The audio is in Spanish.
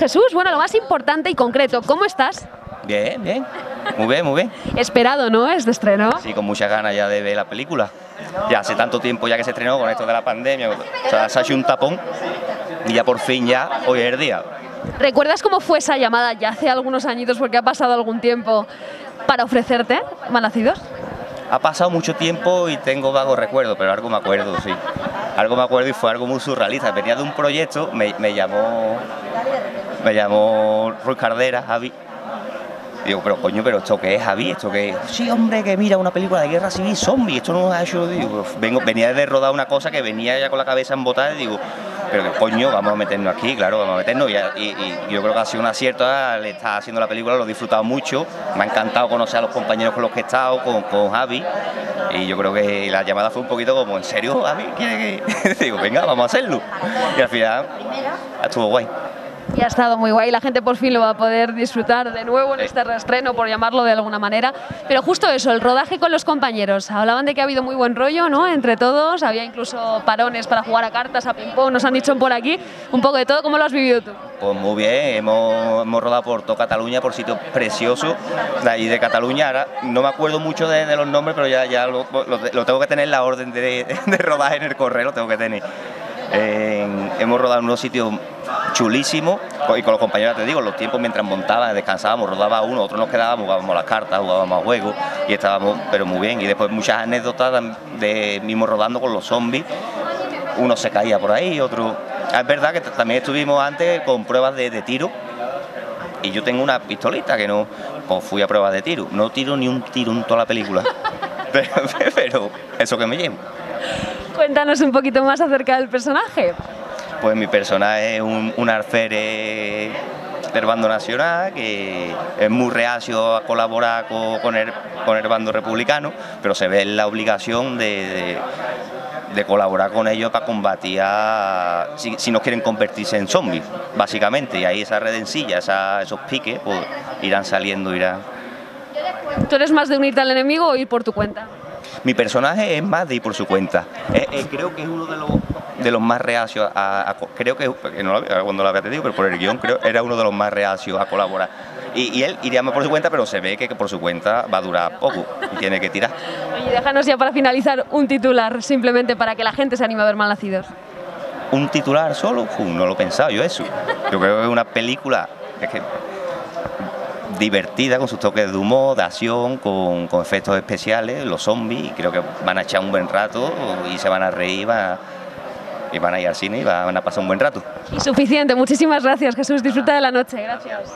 Jesús. Bueno, lo más importante y concreto, ¿cómo estás? Bien, bien. Muy bien, muy bien. Esperado, ¿no? Es de estreno. Sí, con muchas ganas ya de ver la película. Ya hace tanto tiempo ya que se estrenó con esto de la pandemia. O sea, se ha hecho un tapón y ya por fin ya hoy es el día. ¿Recuerdas cómo fue esa llamada ya hace algunos añitos, porque ha pasado algún tiempo, para ofrecerte Malnacidos? Ha pasado mucho tiempo y tengo vagos recuerdos, pero algo me acuerdo, sí. Algo me acuerdo y fue algo muy surrealista. Venía de un proyecto, me, me llamó me llamó Ruiz Cardera, Javi. Digo, pero coño, pero esto qué es, Javi, esto qué es. Sí, hombre, que mira, una película de guerra civil zombie, esto no ha hecho. Digo, vengo, venía de rodar una cosa que venía ya con la cabeza embotada y digo, pero que coño, vamos a meternos aquí, claro, vamos a meternos. Y, y, y yo creo que ha sido un acierto, le está haciendo la película, lo he disfrutado mucho, me ha encantado conocer a los compañeros con los que he estado, con, con Javi. Y yo creo que la llamada fue un poquito como, ¿en serio, Javi? ¿Quiere que...? digo, venga, vamos a hacerlo. Y al final estuvo guay. Y ha estado muy guay, la gente por fin lo va a poder disfrutar de nuevo en este reestreno, por llamarlo de alguna manera. Pero justo eso, el rodaje con los compañeros. Hablaban de que ha habido muy buen rollo, ¿no? Entre todos, había incluso parones para jugar a cartas, a ping-pong, nos han dicho por aquí, un poco de todo. ¿Cómo lo has vivido tú? Pues muy bien, hemos, hemos rodado por toda Cataluña, por sitios preciosos de ahí de Cataluña. Ahora no me acuerdo mucho de, de los nombres, pero ya, ya lo, lo, lo, tengo que tener la orden de, de rodaje en el correo, lo tengo que tener. Eh, hemos rodado en unos sitios chulísimos y con los compañeros, te digo, los tiempos mientras montaban, descansábamos, rodaba uno, otros nos quedábamos, jugábamos las cartas, jugábamos a juegos y estábamos, pero muy bien. Y después muchas anécdotas de mismo rodando con los zombies, uno se caía por ahí, otro... Es verdad que también estuvimos antes con pruebas de, tiro y yo tengo una pistolita que no, pues fui a pruebas de tiro, no tiro ni un tiro en toda la película, pero eso que me llevo. Cuéntanos un poquito más acerca del personaje. Pues mi personaje es un, un alférez del bando nacional que es muy reacio a colaborar con, con, el, con el bando republicano, pero se ve la obligación de, de, de colaborar con ellos para combatir a, si, si, no quieren convertirse en zombies, básicamente. Y ahí esa redencilla, esa, esos piques, pues irán saliendo, irán. ¿Tú eres más de unirte al enemigo o ir por tu cuenta? Mi personaje es más de ir por su cuenta. Eh, eh, creo que es uno de los, de los más reacios a, a creo que, no lo, cuando la vea te digo, pero por el guion creo era uno de los más reacios a colaborar. Y, y, él iría más por su cuenta, pero se ve que, que, por su cuenta va a durar poco y tiene que tirar. Oye, déjanos ya para finalizar un titular, simplemente para que la gente se anime a ver Malnacidos. ¿Un titular solo? Uf, no lo he pensado yo eso. Yo creo que es una película es que divertida, con sus toques de humor, de acción, con, con, efectos especiales, los zombies, y creo que van a echar un buen rato y se van a reír van a, y van a ir al cine y van a pasar un buen rato. Y suficiente, muchísimas gracias Jesús, disfruta de la noche, gracias.